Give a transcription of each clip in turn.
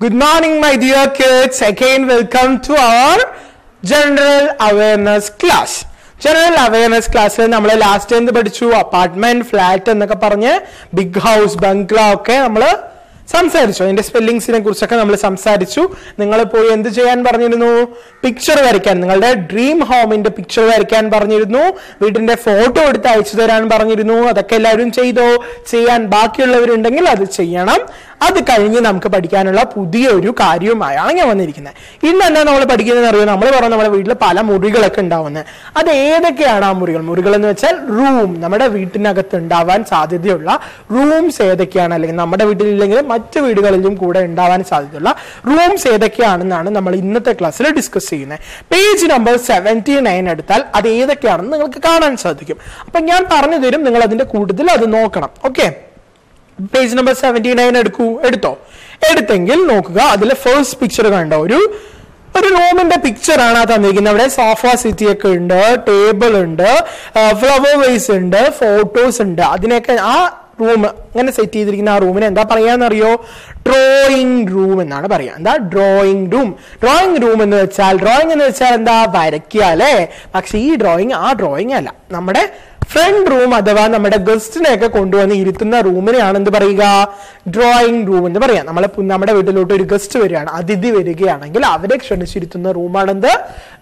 Good morning, my dear kids. Again, welcome to our general awareness class. General awareness ക്ലാസ്സിൽ നമ്മൾ last എന്ത് പഠിച്ചു apartment flat എന്നൊക്കെ പറഞ്ഞ് ബിഗ് ഹൗസ് ബംഗ്ലാവ് ഒക്കെ നമ്മൾ സംസാരിച്ചു. അതിന്റെ സ്പെല്ലിങ്സിനെ കുറിച്ചൊക്കെ നമ്മൾ സംസാരിച്ചു. നിങ്ങൾ പോയി എന്ത് ചെയ്യാൻ പറഞ്ഞിരുന്നു? പിക്ചർ വരയ്ക്കാൻ. നിങ്ങളുടെ ഡ്രീം ഹോമിന്റെ പിക്ചർ വരയ്ക്കാൻ പറഞ്ഞിരുന്നു. വീടിന്റെ ഫോട്ടോ എടുത്ത് അയച്ചു തരാൻ പറഞ്ഞിരുന്നു. അതൊക്കെ എല്ലാവരും ചെയ്തോ? ചെയ്യാൻ ബാക്കിയുള്ളവരുണ്ടെങ്കിൽ അത് ചെയ്യണം. അത് കഴിഞ്ഞ് നമുക്ക് പഠിക്കാനുള്ള പുതിയൊരു കാര്യവുമായാണ് ഞാൻ വന്നിരിക്കുന്നത്. ഇന്ന് എന്നാ നമ്മൾ പഠിക്കുന്നത് അറിയാം? നമ്മൾ പറഞ്ഞു നമ്മുടെ വീട്ടിൽ പല മുറികളൊക്കെ ഉണ്ടാവുന്നത് അത് ഏതൊക്കെയാണ് ആ മുറികൾ? മുറികൾ എന്ന് വെച്ചാൽ റൂം നമ്മുടെ വീട്ടിനകത്ത് ഉണ്ടാവാൻ സാധ്യതയുള്ള റൂംസ് ഏതൊക്കെയാണ്? അല്ലെങ്കിൽ നമ്മുടെ വീട്ടിലില്ലെങ്കിൽ മറ്റു വീടുകളിലും കൂടെ ഉണ്ടാവാൻ സാധ്യതയുള്ള റൂംസ് ഏതൊക്കെയാണെന്നാണ് നമ്മൾ ഇന്നത്തെ ക്ലാസ്സിൽ ഡിസ്കസ് ചെയ്യുന്നത്. പേജ് നമ്പർ സെവന്റി നയൻ എടുത്താൽ അത് ഏതൊക്കെയാണെന്ന് നിങ്ങൾക്ക് കാണാൻ സാധിക്കും. അപ്പൊ ഞാൻ പറഞ്ഞു തരും നിങ്ങൾ അതിന്റെ കൂടുതൽ അത് നോക്കണം. Okay page number seventy nine എടുക്കൂ എടുത്തോ? എടുത്തെങ്കിൽ നോക്കുക അതിലെ ഫേസ്റ്റ് പിക്ചർ കണ്ടോ? ഒരു ഒരു റൂമിന്റെ പിക്ചർ ആണ് ആ തന്നിരിക്കുന്നത്. അവിടെ സോഫ സിറ്റി ഒക്കെ ഉണ്ട് ടേബിൾ ഉണ്ട് ഫ്ലവർ വേസ് ഉണ്ട് ഫോട്ടോസ് ഉണ്ട്. അതിനൊക്കെ ആ റൂം അങ്ങനെ സെറ്റ് ചെയ്തിരിക്കുന്ന ആ റൂമിന് എന്താ പറയാന്നറിയോ? ഡ്രോയിങ് റൂം എന്നാണ് പറയാ. എന്താ? ഡ്രോയിങ് റൂം ഡ്രോയിങ് റൂം എന്ന് വെച്ചാൽ ഡ്രോയിങ് എന്ന് വെച്ചാൽ എന്താ? വരയ്ക്കുക അല്ലേ? പക്ഷെ ഈ ഡ്രോയിങ് ആ ഡ്രോയിങ് അല്ല. നമ്മുടെ ഫ്രണ്ട് റൂം അഥവാ നമ്മുടെ ഗസ്റ്റിനെ ഒക്കെ കൊണ്ടുവന്ന് ഇരുത്തുന്ന റൂമിനെയാണ് എന്ത് പറയുക? ഡ്രോയിങ് റൂം എന്ന് പറയാം. നമ്മളെ നമ്മുടെ വീട്ടിലോട്ട് ഒരു ഗസ്റ്റ് വരികയാണ്. അതിഥി വരികയാണെങ്കിൽ അവരെ ക്ഷണിച്ചിരുത്തുന്ന റൂമാണ് എന്ത്?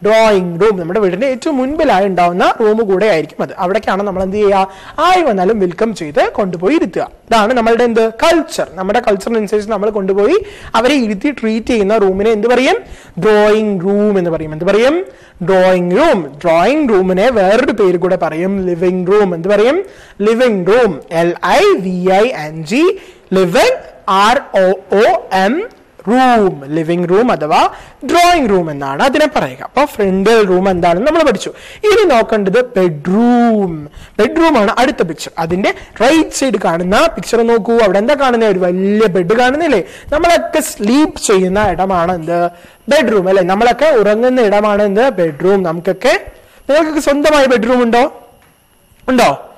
ഡ്രോയിങ് റൂം നമ്മുടെ വീടിന്റെ ഏറ്റവും മുൻപിലായി ഉണ്ടാവുന്ന റൂം കൂടെ ആയിരിക്കും അത്. അവിടേക്കാണ് നമ്മൾ എന്ത് ചെയ്യുക? ആയി വന്നാലും വെൽക്കം ചെയ്ത് കൊണ്ടുപോയി ഇരുത്തുക. ഇതാണ് നമ്മളുടെ എന്ത്? കൾച്ചർ നമ്മുടെ കൾച്ചറിനനുസരിച്ച് നമ്മൾ കൊണ്ടുപോയി അവരെ ഇരുത്തി ട്രീറ്റ് ചെയ്യുന്ന റൂമിനെ എന്ത് പറയും? ഡ്രോയിങ് റൂം എന്ന് പറയും. എന്ത് പറയും? ഡ്രോയിങ് റൂം ഡ്രോയിങ് റൂമിനെ വേറൊരു പേര് കൂടെ പറയും. ലിവിംഗ് റൂം എന്ത് പറയും? Living room L I V I N G living R O O M room living room അഥവാ ഡ്രോയിങ് റൂം എന്നാണ് അതിനെ പറയുക. അപ്പൊ ഫ്രണ്ടൽ റൂം എന്താണെന്ന് നമ്മൾ പഠിച്ചു. ഇനി നോക്കേണ്ടത് ബെഡ്റൂം ബെഡ്റൂം ആണ് അടുത്ത പിക്ചർ അതിന്റെ റൈറ്റ് സൈഡ് കാണുന്ന പിക്ചർ നോക്കൂ. അവിടെ എന്താ കാണുന്നത് ഒരു വലിയ ബെഡ് കാണുന്നില്ലേ? നമ്മളൊക്കെ സ്ലീപ്പ് ചെയ്യുന്ന ഇടമാണ് എന്ത്? ബെഡ്റൂം അല്ലെ? നമ്മളൊക്കെ ഉറങ്ങുന്ന ഇടമാണ് എന്ത്? ബെഡ്റൂം നമുക്കൊക്കെ നിങ്ങൾക്കൊക്കെ സ്വന്തമായി ബെഡ്റൂം ഉണ്ടോ? ഉണ്ടോ?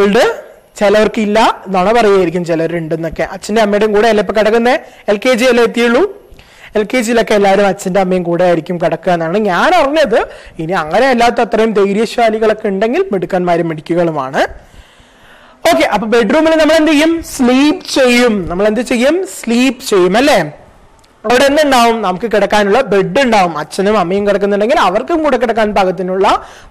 ഉണ്ട്. ചിലവർക്ക് ഇല്ല നുണ പറയുമായിരിക്കും ചിലരുണ്ടെന്നൊക്കെ. അച്ഛന്റെ അമ്മയുടെയും കൂടെ അല്ല ഇപ്പൊ കിടക്കുന്നേ? എൽ കെ ജി അല്ലേ എത്തിയുള്ളൂ? എൽ കെ ജിയിലൊക്കെ എല്ലാവരും അച്ഛന്റെ അമ്മയും കൂടെ ആയിരിക്കും കിടക്കുക എന്നാണ് ഞാൻ അറിഞ്ഞത്. ഇനി അങ്ങനെ അല്ലാത്ത അത്രയും ധൈര്യശാലികളൊക്കെ ഉണ്ടെങ്കിൽ മിടുക്കന്മാരും മിടുക്കുകളുമാണ്. ഓക്കെ അപ്പൊ ബെഡ്റൂമിൽ നമ്മൾ എന്ത് ചെയ്യും? സ്ലീപ്പ് ചെയ്യും. നമ്മൾ എന്ത് ചെയ്യും? സ്ലീപ്പ് ചെയ്യും അല്ലേ? അവിടെ എന്തുണ്ടാവും നമുക്ക് കിടക്കാനുള്ള ബെഡ് ഉണ്ടാവും. അച്ഛനും അമ്മയും കിടക്കുന്നുണ്ടെങ്കിൽ അവർക്കും കൂടെ കിടക്കാൻ പാകത്തിനുള്ള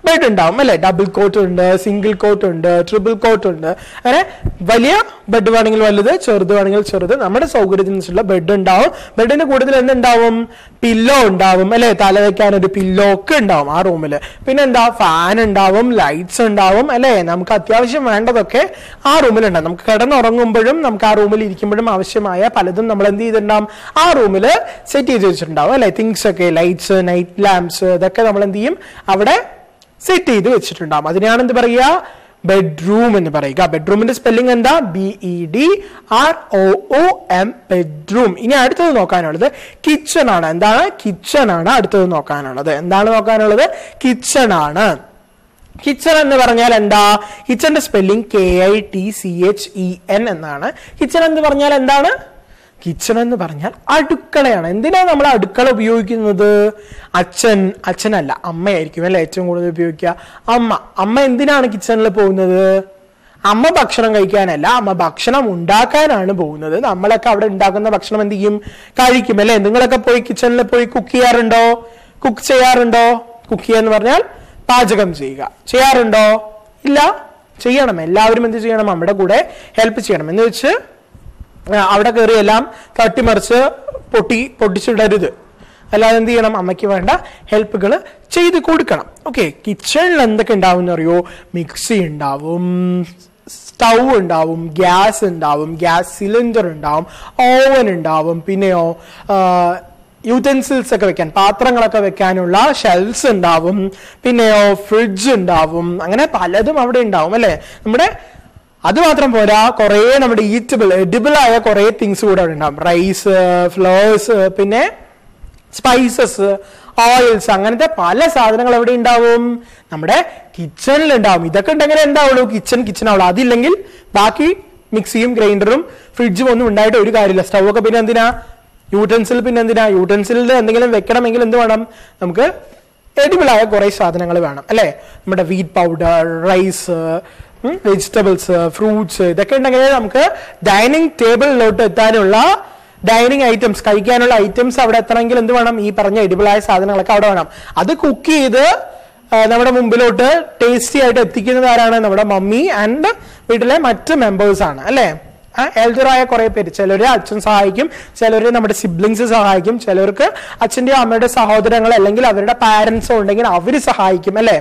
ബെഡ് ഉണ്ടാവും അല്ലെ? ഡബിൾ കോട്ട് ഉണ്ട് സിംഗിൾ കോട്ട് ഉണ്ട് ട്രിപ്പിൾ കോട്ട് ഉണ്ട്. അങ്ങനെ വലിയ ബെഡ് വേണമെങ്കിൽ വലുത് ചെറുത് വേണമെങ്കിൽ ചെറുത് നമ്മുടെ സൗകര്യത്തിനനുസരിച്ചുള്ള ബെഡ് ഉണ്ടാവും. ബെഡിന്റെ കൂടുതൽ എന്തുണ്ടാവും? പില്ലോ ഉണ്ടാവും അല്ലെ? തല വെക്കാൻ ഒരു പില്ലോ ഒക്കെ ഉണ്ടാവും ആ റൂമിൽ പിന്നെ എന്താ ഫാൻ ഉണ്ടാവും ലൈറ്റ്സ് ഉണ്ടാവും അല്ലെ? നമുക്ക് അത്യാവശ്യം വേണ്ടതൊക്കെ ആ റൂമിലുണ്ടാവും നമുക്ക് കിടന്നുറങ്ങുമ്പോഴും നമുക്ക് ആ റൂമിൽ ഇരിക്കുമ്പോഴും ആവശ്യമായ പലതും നമ്മൾ എന്ത് ചെയ്തിട്ടുണ്ടാവും? ആ റൂമിൽ സെറ്റ് ചെയ്ത് വെച്ചിട്ടുണ്ടാവും അല്ലെ? തിങ്സ് ഒക്കെ ലൈറ്റ്സ് നൈറ്റ് ലാംപ്സ് ഇതൊക്കെ നമ്മൾ എന്ത് ചെയ്യും? അവിടെ സെറ്റ് ചെയ്ത് വെച്ചിട്ടുണ്ടാവും. അതിനെയാണ് എന്ത് പറയുക? ബെഡ്റൂം എന്ന് പറയുക. ബെഡ്റൂമിന്റെ സ്പെല്ലിംഗ് എന്താ? B E D R O O M bedroom ഇനി അടുത്തത് നോക്കാനുള്ളത് കിച്ചൺ ആണ്. എന്താണ്? കിച്ചൺ ആണ് അടുത്തത് നോക്കാനുള്ളത്. എന്താണ് നോക്കാനുള്ളത്? കിച്ചൺ ആണ്. കിച്ചൺ എന്ന് പറഞ്ഞാൽ എന്താ? കിച്ചന്റെ spelling K I T C H E N എന്നാണ്. കിച്ചൺ എന്ന് പറഞ്ഞാൽ എന്താണ്? കിച്ചൺ എന്ന് പറഞ്ഞാൽ അടുക്കളയാണ്. എന്തിനാണ് നമ്മൾ അടുക്കള ഉപയോഗിക്കുന്നത്? അച്ഛൻ അച്ഛനല്ല അമ്മയായിരിക്കും അല്ലെ ഏറ്റവും കൂടുതൽ ഉപയോഗിക്കുക? അമ്മ. അമ്മ എന്തിനാണ് കിച്ചണിൽ പോകുന്നത്? അമ്മ ഭക്ഷണം കഴിക്കാനല്ല അമ്മ ഭക്ഷണം ഉണ്ടാക്കാനാണ് പോകുന്നത്. നമ്മളൊക്കെ അവിടെ ഉണ്ടാക്കുന്ന ഭക്ഷണം എന്ത് ചെയ്യും? കഴിക്കും അല്ലെ? നിങ്ങളൊക്കെ പോയി കിച്ചണിൽ പോയി കുക്ക് ചെയ്യാറുണ്ടോ? കുക്ക് ചെയ്യാറുണ്ടോ? കുക്ക് ചെയ്യാന്ന് പറഞ്ഞാൽ പാചകം ചെയ്യുക. ചെയ്യാറുണ്ടോ? ഇല്ല. ചെയ്യണം. എല്ലാവരും എന്ത് ചെയ്യണം? നമ്മുടെ കൂടെ ഹെൽപ്പ് ചെയ്യണം. എന്ന് വെച്ച് അവിടെ കയറി എല്ലാം തട്ടിമറിച്ച് പൊട്ടി പൊട്ടിച്ചിടരുത്. അല്ലാതെ എന്ത് ചെയ്യണം? അമ്മയ്ക്ക് വേണ്ട ഹെൽപ്പുകൾ ചെയ്ത് കൊടുക്കണം. ഓക്കെ കിച്ചണിൽ എന്തൊക്കെ ഉണ്ടാവും എന്ന് അറിയോ മിക്സി ഉണ്ടാവും സ്റ്റൗ ഉണ്ടാവും ഗ്യാസ് ഉണ്ടാവും ഗ്യാസ് സിലിണ്ടർ ഉണ്ടാവും ഓവൻ ഉണ്ടാവും പിന്നെയോ യൂറ്റൻസിൽസ് ഒക്കെ വെക്കാൻ പാത്രങ്ങളൊക്കെ വെക്കാനുള്ള ഷെൽസ് ഉണ്ടാവും പിന്നെയോ ഫ്രിഡ്ജ് ഉണ്ടാവും അങ്ങനെ പലതും അവിടെ ഉണ്ടാവും അല്ലെ? നമ്മുടെ അത് മാത്രം പോരാ കുറേ നമ്മുടെ ഈറ്റബിൾ എഡിബിൾ ആയ കുറേ തിങ്സ് കൂടെ അവിടെ ഉണ്ടാവും. റൈസ് ഫ്ലവേഴ്സ് പിന്നെ സ്പൈസസ് ഓയിൽസ് അങ്ങനത്തെ പല സാധനങ്ങൾ എവിടെ ഉണ്ടാവും? നമ്മുടെ കിച്ചണിൽ ഉണ്ടാവും. ഇതൊക്കെ ഉണ്ടെങ്കിൽ എന്താവുള്ളൂ? കിച്ചൺ കിച്ചൺ ആവുള്ളൂ. അതില്ലെങ്കിൽ ബാക്കി മിക്സിയും ഗ്രൈൻഡറും ഫ്രിഡ്ജും ഒന്നും ഉണ്ടായിട്ട് ഒരു കാര്യമില്ല. സ്റ്റൗ ഒക്കെ പിന്നെ എന്തിനാ? യൂട്ടൻസിൽ പിന്നെ എന്തിനാ? യൂട്ടൻസിലിൽ എന്തെങ്കിലും വെക്കണമെങ്കിൽ എന്ത് വേണം? നമുക്ക് എഡിബിളായ കുറെ സാധനങ്ങൾ വേണം അല്ലെ? നമ്മുടെ wheat powder rice vegetables fruits ഇതൊക്കെ ഉണ്ടെങ്കിൽ നമുക്ക് ഡൈനിങ് ടേബിളിലോട്ട് എത്താനുള്ള ഡൈനിങ് ഐറ്റംസ് കഴിക്കാനുള്ള ഐറ്റംസ് അവിടെ എത്തണമെങ്കിൽ എന്ത് വേണം? ഈ പറഞ്ഞ എഡിബിളായ സാധനങ്ങളൊക്കെ അവിടെ വേണം. അത് കുക്ക് ചെയ്ത് നമ്മുടെ മുമ്പിലോട്ട് ടേസ്റ്റി ആയിട്ട് എത്തിക്കുന്നത് ആരാണ്? നമ്മുടെ മമ്മി ആൻഡ് വീട്ടിലെ മറ്റ് മെമ്പേഴ്സ് ആണ്. അല്ലേ? എൽഡറായ കുറെ പേര്. ചിലര് അച്ഛൻ സഹായിക്കും ചിലര് നമ്മുടെ സിബ്ലിങ്സ് സഹായിക്കും ചിലർക്ക് അച്ഛന്റെയോ അമ്മയുടെ സഹോദരങ്ങൾ അല്ലെങ്കിൽ അവരുടെ പാരന്റ്സോ ഉണ്ടെങ്കിൽ അവർ സഹായിക്കും അല്ലേ?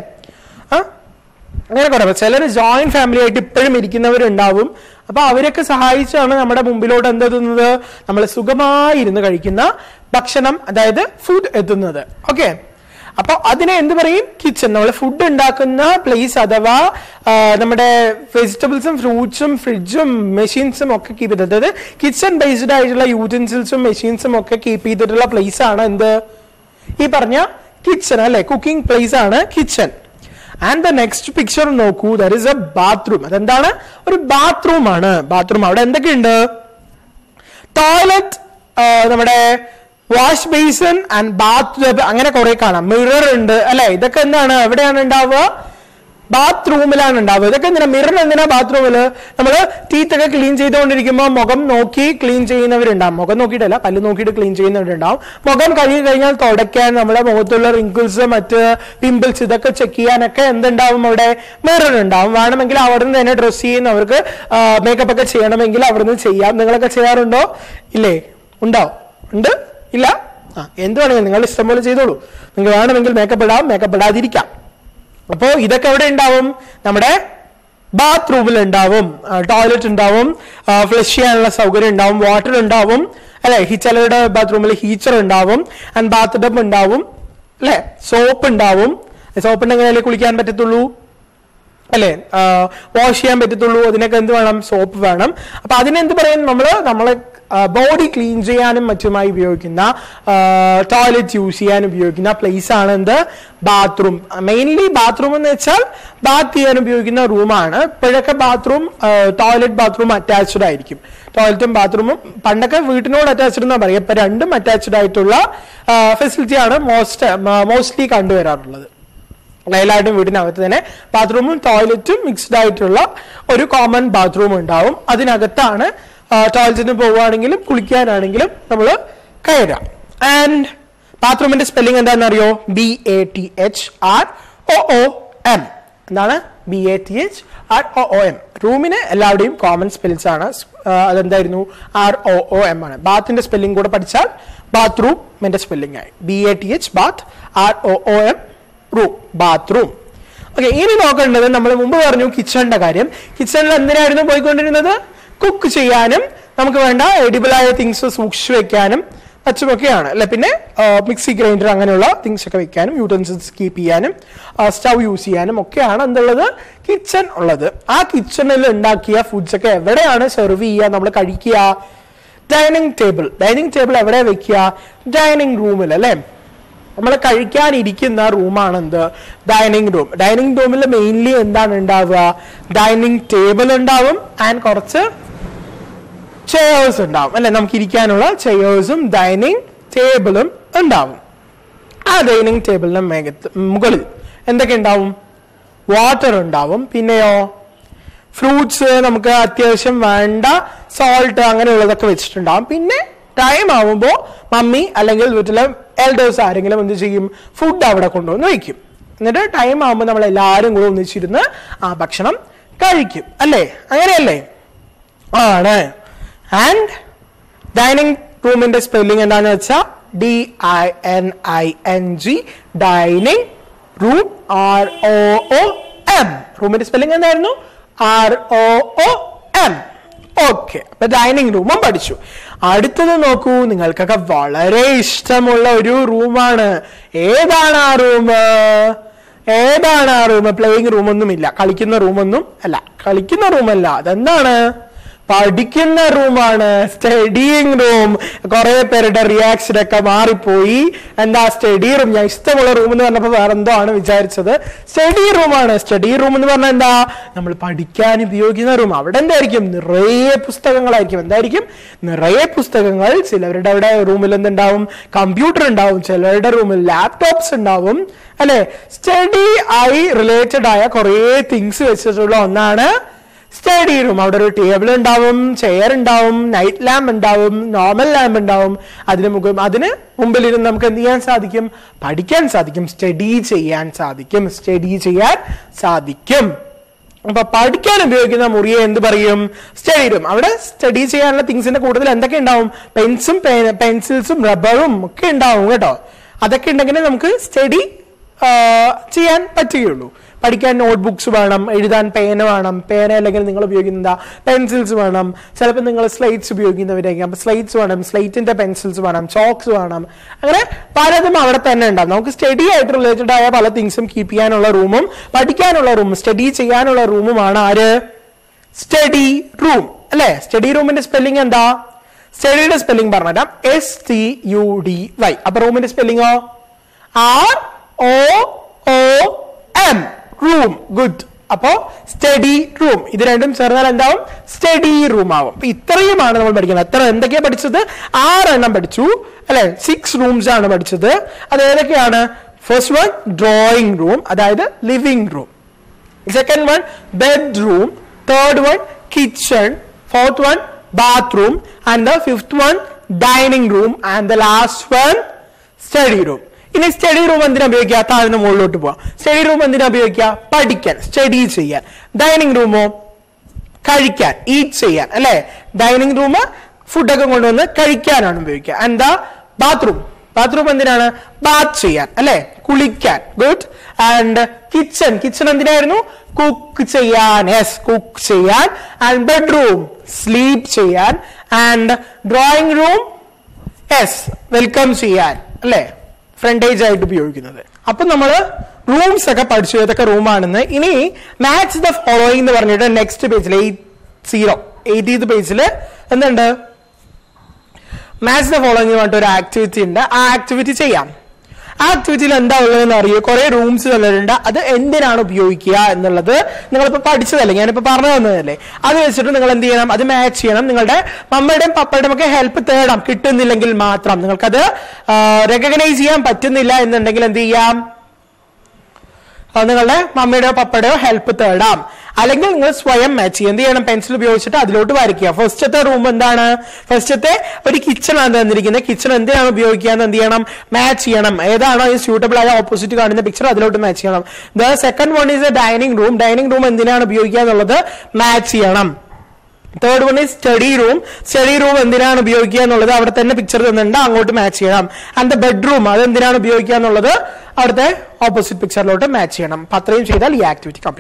അങ്ങനെ കുറെ ചിലർ ജോയിന്റ് ഫാമിലി ആയിട്ട് ഇപ്പോഴും ഇരിക്കുന്നവരുണ്ടാവും. അപ്പൊ അവരൊക്കെ സഹായിച്ചാണ് നമ്മുടെ മുമ്പിലോട്ട് എന്തെത്തുന്നത് നമ്മൾ സുഖമായി ഇരുന്ന് കഴിക്കുന്ന ഭക്ഷണം അതായത് ഫുഡ് എത്തുന്നത്. ഓക്കെ അപ്പൊ അതിനെ എന്ത് പറയും? കിച്ചൺ നമ്മൾ ഫുഡ് ഉണ്ടാക്കുന്ന പ്ലേസ് അഥവാ നമ്മുടെ വെജിറ്റബിൾസും ഫ്രൂട്ട്സും ഫ്രിഡ്ജും മെഷീൻസും ഒക്കെ കീപ്പ് ചെയ്തത് കിച്ചൺ ബേസ്ഡ് ആയിട്ടുള്ള യൂറ്റൻസിൽസും മെഷീൻസും ഒക്കെ കീപ്പ് ചെയ്തിട്ടുള്ള പ്ലേസ് ആണ് എന്ത്? ഈ പറഞ്ഞ കിച്ചൺ അല്ലെ? കുക്കിംഗ് പ്ലേസ് ആണ് kitchen and the next picture നോക്കൂ. ദർ ഇസ് എ ബാത്റൂം അതെന്താണ്? ഒരു ബാത്റൂം ആണ് ബാത്റൂം അവിടെ എന്തൊക്കെയുണ്ട്? ടോയ്ലറ്റ് നമ്മുടെ വാഷ് ബേസിൻ ആൻഡ് ബാത്ത് അങ്ങനെ കുറെ കാണാം. മിറർ ഉണ്ട് അല്ലെ? ഇതൊക്കെ എന്താണ്? എവിടെയാണ് ഉണ്ടാവുക? ബാത്റൂമിലാണ് ഉണ്ടാവുക. ഇതൊക്കെ എന്തിനാ? മിറർ എന്തിനാ ബാത്റൂമിൽ? നമ്മൾ ടീത്ത് ഒക്കെ ക്ലീൻ ചെയ്തുകൊണ്ടിരിക്കുമ്പോൾ മുഖം നോക്കി ക്ലീൻ ചെയ്യുന്നവരുണ്ടാവും. മുഖം നോക്കിയിട്ടല്ല പല്ല് നോക്കിയിട്ട് ക്ലീൻ ചെയ്യുന്നവരുണ്ടാവും. മുഖം കഴുകി കഴിഞ്ഞാൽ തുടയ്ക്കാൻ നമ്മുടെ മുഖത്തുള്ള റിങ്കിൾസ് മറ്റ് പിമ്പിൾസ് ഇതൊക്കെ ചെക്ക് ചെയ്യാനൊക്കെ എന്തുണ്ടാവും അവിടെ? മിറർ ഉണ്ടാവും. വേണമെങ്കിൽ അവിടെ നിന്ന് തന്നെ ഡ്രസ് ചെയ്യുന്നവർക്ക് മേക്കപ്പ് ഒക്കെ ചെയ്യണമെങ്കിൽ അവിടെ നിന്ന് ചെയ്യാം. നിങ്ങളൊക്കെ ചെയ്യാറുണ്ടോ? ഇല്ലേ? ഉണ്ടോ? ഉണ്ട്? ഇല്ല? ആ എന്ത് വേണമെങ്കിലും നിങ്ങൾ ഇഷ്ടം പോലെ ചെയ്തോളൂ. നിങ്ങൾ വേണമെങ്കിൽ മേക്കപ്പ് ഇടാം. മേക്കപ്പ് ഇടാതിരിക്കാം. അപ്പോ ഇതൊക്കെ എവിടെ ഉണ്ടാവും? നമ്മുടെ ബാത്റൂമിൽ ഉണ്ടാവും. ടോയ്ലറ്റ് ഉണ്ടാവും. ഫ്ലഷ് ചെയ്യാനുള്ള സൗകര്യം ഉണ്ടാവും. വാട്ടർ ഉണ്ടാവും. അല്ലെ? ചിലരുടെ ബാത്റൂമിൽ ഹീച്ചർ ഉണ്ടാവും. ആൻഡ് ബാത്ത് ടബ് ഉണ്ടാവും. അല്ലെ? സോപ്പ് ഉണ്ടാവും. സോപ്പ് ഉണ്ടെങ്കിലല്ലേ കുളിക്കാൻ പറ്റത്തുള്ളൂ. അല്ലെ? വാഷ് ചെയ്യാൻ പറ്റത്തുള്ളൂ അതിനൊക്കെ എന്ത് വേണം? സോപ്പ് വേണം. അപ്പൊ അതിനെന്ത് പറയും നമ്മൾ നമ്മളെ ബോഡി ക്ലീൻ ചെയ്യാനും മറ്റുമായി ഉപയോഗിക്കുന്ന ടോയ്ലറ്റ് യൂസ് ചെയ്യാൻ ഉപയോഗിക്കുന്ന പ്ലേസ് ആണ് എന്ത്? ബാത്റൂം മെയിൻലി ബാത്റൂം എന്ന് വെച്ചാൽ ബാത്ത് ചെയ്യാൻ ഉപയോഗിക്കുന്ന റൂമാണ് ഇപ്പോഴൊക്കെ ബാത്റൂം ടോയ്ലറ്റ് ബാത്റൂം അറ്റാച്ച്ഡ് ആയിരിക്കും. ടോയ്ലറ്റും ബാത്റൂമും പണ്ടൊക്കെ വീട്ടിനോട് അറ്റാച്ച്ഡ് എന്നാ പറയുക ഇപ്പൊ രണ്ടും അറ്റാച്ച്ഡ് ആയിട്ടുള്ള ഫെസിലിറ്റിയാണ് മോസ്റ്റ് മോസ്റ്റ്ലി കണ്ടുവരാറുള്ളത്. എല്ലാവരുടെയും വീടിനകത്ത് തന്നെ ബാത്റൂമും ടോയ്ലറ്റും മിക്സ്ഡ് ആയിട്ടുള്ള ഒരു കോമൺ ബാത്റൂം ഉണ്ടാവും. അതിനകത്താണ് ടോയ്ലറ്റിന് പോവുകയാണെങ്കിലും കുളിക്കാനാണെങ്കിലും നമ്മൾ കയറാം ആൻഡ് ബാത്റൂമിന്റെ സ്പെല്ലിംഗ് എന്താണെന്ന് അറിയോ B A T H R O O M എന്താണ്? B A T H R O O M റൂമിന് എല്ലാവരുടെയും കോമൺ സ്പെല്ലിങ്സ് ആണ്. അതെന്തായിരുന്നു? ആർ ഒ ഒ എം ആണ്. ബാത്തിന്റെ സ്പെല്ലിംഗ് കൂടെ പഠിച്ചാൽ ബാത്റൂമിന്റെ സ്പെല്ലിംഗ് ആയി. B A T H bath R O O M room bathroom okay ഇനി നോക്കേണ്ടത് നമ്മൾ മുമ്പ് പറഞ്ഞു കിച്ചണിന്റെ കാര്യം. കിച്ചണിൽ എന്തിനായിരുന്നു പോയിക്കൊണ്ടിരുന്നത്? കുക്ക് ചെയ്യാനും നമുക്ക് വേണ്ട എഡിബിളായ തിങ്സ് സൂക്ഷിച്ചു വെക്കാനും മറ്റുമൊക്കെയാണ് അല്ലെ? പിന്നെ മിക്സി ഗ്രൈൻഡർ അങ്ങനെയുള്ള തിങ്സ് ഒക്കെ വെക്കാനും യൂട്ടൻസിൽസ് കീപ്പ് ചെയ്യാനും സ്റ്റൗ യൂസ് ചെയ്യാനും ഒക്കെയാണ് എന്തുള്ളത്? കിച്ചൺ ഉള്ളത്. ആ കിച്ചണിൽ ഉണ്ടാക്കിയ ഫുഡ്സ് ഒക്കെ എവിടെയാണ് സെർവ് ചെയ്യുക? നമ്മൾ കഴിക്കുക? ഡൈനിങ് ടേബിൾ ഡൈനിങ് ടേബിൾ എവിടെ വെക്കുക? ഡൈനിങ് റൂമിൽ അല്ലേ? നമ്മൾ കഴിക്കാനിരിക്കുന്ന റൂമാണ് എന്ത് ഡൈനിങ് റൂം. ഡൈനിങ് റൂമിൽ മെയിൻലി എന്താണ് ഉണ്ടാവുക? ഡൈനിങ് ടേബിൾ ഉണ്ടാവും ആൻഡ് കുറച്ച് ചെയേഴ്സ് ഉണ്ടാവും. അല്ലെ? നമുക്ക് ഇരിക്കാനുള്ള ചെയേഴ്സും ഡൈനിങ് ടേബിളും ഉണ്ടാവും. ആ ഡൈനിങ് ടേബിളിന് മേഘത്ത് മുകളിൽ എന്തൊക്കെ ഉണ്ടാവും? വാട്ടർ ഉണ്ടാവും. പിന്നെയോ? ഫ്രൂട്ട്സ് നമുക്ക് അത്യാവശ്യം വേണ്ട സോൾട്ട് അങ്ങനെയുള്ളതൊക്കെ വെച്ചിട്ടുണ്ടാവും. പിന്നെ ടൈം ആവുമ്പോൾ മമ്മി അല്ലെങ്കിൽ വീട്ടിലെ എൽഡേഴ്സ് ആരെങ്കിലും എന്ത് ചെയ്യും? ഫുഡ് അവിടെ കൊണ്ടുവന്ന് വയ്ക്കും. എന്നിട്ട് ടൈം ആവുമ്പോൾ നമ്മൾ എല്ലാവരും കൂടെ ഒന്നിച്ചിരുന്ന് ആ ഭക്ഷണം കഴിക്കും. അല്ലേ? അങ്ങനെയല്ലേ? ആണ്. ആൻഡ് ഡൈനിങ് റൂമിന്റെ സ്പെല്ലിംഗ് എന്താണെന്ന് വെച്ചാൽ D I N I N G dining room R O M റൂമിന്റെ സ്പെല്ലിംഗ് എന്തായിരുന്നു? R O M okay. അപ്പൊ ഡൈനിങ് റൂമും പഠിച്ചു. അടുത്തത് നോക്കൂ നിങ്ങൾക്കൊക്കെ വളരെ ഇഷ്ടമുള്ള ഒരു റൂമാണ്. ഏതാണ് ആ റൂം ഏതാണ് ആ റൂം പ്ലേയിങ് റൂമൊന്നും ഇല്ല കളിക്കുന്ന റൂമൊന്നും അല്ല. കളിക്കുന്ന റൂമല്ല. അതെന്താണ്? പഠിക്കുന്ന റൂമാണ് സ്റ്റഡിയിങ് റൂം കുറെ പേരുടെ റിയാക്ഷൻ ഒക്കെ മാറിപ്പോയി. എന്താ സ്റ്റഡി റൂം ഞാൻ ഇഷ്ടമുള്ള റൂം എന്ന് പറഞ്ഞപ്പോൾ വേറെ എന്തോ ആണ് വിചാരിച്ചത്. സ്റ്റഡി റൂമാണ് സ്റ്റഡി റൂം എന്ന് പറഞ്ഞാൽ എന്താ? നമ്മൾ പഠിക്കാൻ ഉപയോഗിക്കുന്ന റൂം അവിടെ എന്തായിരിക്കും? നിറയെ പുസ്തകങ്ങളായിരിക്കും. എന്തായിരിക്കും? നിറയെ പുസ്തകങ്ങൾ. ചിലവരുടെ അവിടെ റൂമിൽ എന്തുണ്ടാവും? കമ്പ്യൂട്ടർ ഉണ്ടാവും. ചിലരുടെ റൂമിൽ ലാപ്ടോപ്സ് ഉണ്ടാവും. അല്ലെ? സ്റ്റഡി ആയി റിലേറ്റഡ് ആയ കുറേ തിങ്സ് വെച്ചിട്ടുള്ള ഒന്നാണ് സ്റ്റഡി റൂം അവിടെ ഒരു ടേബിൾ ഉണ്ടാവും ചെയർ ഉണ്ടാവും നൈറ്റ് ലാമ്പ് ഉണ്ടാവും നോർമൽ ലാമ്പ് ഉണ്ടാവും. അതിന് മുഖം അതിന് മുമ്പിലിരുന്ന് നമുക്ക് എന്ത് ചെയ്യാൻ സാധിക്കും? പഠിക്കാൻ സാധിക്കും. സ്റ്റഡി ചെയ്യാൻ സാധിക്കും. സ്റ്റഡി ചെയ്യാൻ സാധിക്കും. അപ്പൊ പഠിക്കാൻ ഉപയോഗിക്കുന്ന മുറിയെ എന്ത് പറയും? സ്റ്റഡി റൂം അവിടെ സ്റ്റഡി ചെയ്യാനുള്ള തിങ്സിന്റെ കൂടുതൽ എന്തൊക്കെ ഉണ്ടാവും? പെൻസും പെൻസിൽസും റബ്ബറും ഒക്കെ ഉണ്ടാവും കേട്ടോ. അതൊക്കെ ഉണ്ടെങ്കിൽ നമുക്ക് സ്റ്റഡി ചെയ്യാൻ പറ്റുകയുള്ളൂ. പഠിക്കാൻ നോട്ട്ബുക്സ് വേണം എഴുതാൻ പേന വേണം പേന അല്ലെങ്കിൽ നിങ്ങൾ ഉപയോഗിക്കുന്ന പെൻസിൽസ് വേണം. ചിലപ്പോൾ നിങ്ങൾ സ്ലൈറ്റ്സ് ഉപയോഗിക്കുന്നവരായിരിക്കും. അപ്പം സ്ലൈറ്റ്സ് വേണം സ്ലൈറ്റിന്റെ പെൻസിൽസ് വേണം ചോക്സ് വേണം. അങ്ങനെ പലതും അവിടെ തന്നെ ഉണ്ടാവും. നമുക്ക് സ്റ്റഡി ആയിട്ട് റിലേറ്റഡ് ആയ പല തിങ്സും കീപ്പ് ചെയ്യാനുള്ള റൂമും പഠിക്കാനുള്ള റൂമും സ്റ്റഡി ചെയ്യാനുള്ള റൂമുമാണ് ആര്? സ്റ്റഡി റൂം അല്ലെ? സ്റ്റഡി റൂമിന്റെ സ്പെല്ലിംഗ് എന്താ? സ്റ്റഡിയുടെ സ്പെല്ലിംഗ് പറഞ്ഞുതരാം. S T U D Y അപ്പൊ റൂമിന്റെ സ്പെല്ലിംഗോ ആർ എം റൂം ഗുഡ് അപ്പോ സ്റ്റഡി റൂം ഇത് രണ്ടും ചേർന്നാൽ എന്താവും? സ്റ്റഡി റൂം ആവും. ഇത്രയുമാണ് നമ്മൾ പഠിക്കുന്നത്. എത്ര എന്തൊക്കെയാ പഠിച്ചത്? ആറെണ്ണം പഠിച്ചു അല്ലെ? സിക്സ് റൂംസ് ആണ് പഠിച്ചത്. അത് ഏതൊക്കെയാണ്? ഫസ്റ്റ് വൺ ഡ്രോയിങ് റൂം അതായത് living room second one bedroom third one kitchen fourth one bathroom and the fifth one dining room and the last one study room ഇനി സ്റ്റഡി റൂം എന്തിനാ ഉപയോഗിക്കുക? താഴ്ന്ന മുകളിലോട്ട് പോവാം. സ്റ്റഡി റൂം എന്തിനാ ഉപയോഗിക്കുക? പഠിക്കാൻ സ്റ്റഡി ചെയ്യാൻ. ഡൈനിങ് റൂമോ കഴിക്കാൻ ഈറ്റ് ചെയ്യാൻ അല്ലെ? ഡൈനിങ് റൂം ഫുഡൊക്കെ കൊണ്ടുവന്ന് കഴിക്കാനാണ് ഉപയോഗിക്കുക. എന്താ? ബാത്റൂം ബാത്റൂം എന്തിനാണ്? ബാത്ത് ചെയ്യാൻ അല്ലെ? കുളിക്കാൻ. ഗുഡ് ആൻഡ് കിച്ചൺ കിച്ചൺ എന്തിനായിരുന്നു? കുക്ക് ചെയ്യാൻ. യെസ് കുക്ക് ചെയ്യാൻ. ആൻഡ് ബെഡ്റൂം സ്ലീപ്പ് ചെയ്യാൻ. And drawing room yes welcome ചെയ്യാൻ അല്ലെ? ഫ്രണ്ടേജ് ആയിട്ട് ഉപയോഗിക്കുന്നത്. അപ്പൊ നമ്മൾ റൂംസ് ഒക്കെ പഠിച്ചു ഏതൊക്കെ റൂമാണെന്ന് ഇനി മാച്ച് ദ ഫോളോയിങ് എന്ന് പറഞ്ഞിട്ട് നെക്സ്റ്റ് പേജിൽ എയ്റ്റ് സീറോ എയ്റ്റീത് പേജിൽ എന്തുണ്ട്? മാച്ച് ദ ഫോളോയിങ് പറഞ്ഞിട്ട് ഒരു ആക്ടിവിറ്റി ഉണ്ട്. ആ ആക്ടിവിറ്റി ചെയ്യാം. ആ ആക്ടിവിറ്റിയിൽ എന്താ ഉള്ളതെന്ന് അറിയോ? കുറെ റൂംസ് തന്നിട്ടുണ്ട്. അത് എന്തിനാണ് ഉപയോഗിക്കുക എന്നുള്ളത് നിങ്ങളിപ്പോ പഠിച്ചതല്ലേ? ഞാനിപ്പോ പറഞ്ഞു തന്നതല്ലേ? അത് വെച്ചിട്ട് നിങ്ങൾ എന്ത് ചെയ്യണം? അത് മാച്ച് ചെയ്യണം. നിങ്ങളുടെ മമ്മയുടെയും പപ്പയുടെയും ഒക്കെ ഹെൽപ്പ് തേടാം കിട്ടുന്നില്ലെങ്കിൽ മാത്രം. നിങ്ങൾക്കത് റെക്കഗ്നൈസ് ചെയ്യാൻ പറ്റുന്നില്ല എന്നുണ്ടെങ്കിൽ എന്ത് ചെയ്യാം? നിങ്ങളുടെ മമ്മിയുടെയോ പപ്പയുടെയോ ഹെൽപ്പ് തേടാം അല്ലെങ്കിൽ നിങ്ങൾ സ്വയം മാച്ച് ചെയ്യും. എന്ത് ചെയ്യണം? പെൻസിൽ ഉപയോഗിച്ചിട്ട് അതിലോട്ട് വരയ്ക്കുക. ഫസ്റ്റത്തെ റൂം എന്താണ്? ഫസ്റ്റത്തെ ഒരു കിച്ചൺ ആണ് തന്നിരിക്കുന്നത്. കിച്ചൺ എന്തിനാണ് ഉപയോഗിക്കുക? എന്ന് എന്ത് ചെയ്യണം? മാച്ച് ചെയ്യണം. ഏതാണോ ഈ സ്യൂട്ടബിൾ ആയ ഓപ്പോസിറ്റ് കാണുന്ന പിക്ചർ അതിലോട്ട് മാച്ച് ചെയ്യണം. The second one is a dining room dining room എന്തിനാണ് ഉപയോഗിക്കുക എന്നുള്ളത് മാച്ച് ചെയ്യണം. Third one is study room study room എന്തിനാണ് ഉപയോഗിക്കുക എന്നുള്ളത് അവിടെ തന്നെ പിക്ചർ തന്നിട്ടുണ്ട്. അങ്ങോട്ട് മാച്ച് ചെയ്യണം. ആൻഡ് ദ ബെഡ്റൂം അത് എന്തിനാണ് ഉപയോഗിക്കുക എന്നുള്ളത് അവിടുത്തെ ഓപ്പോസിറ്റ് പിക്ചറിലോട്ട് മാച്ച് ചെയ്യണം. അത്രയും ചെയ്താൽ ഈ ആക്ടിവിറ്റി കംപ്ലീറ്റ്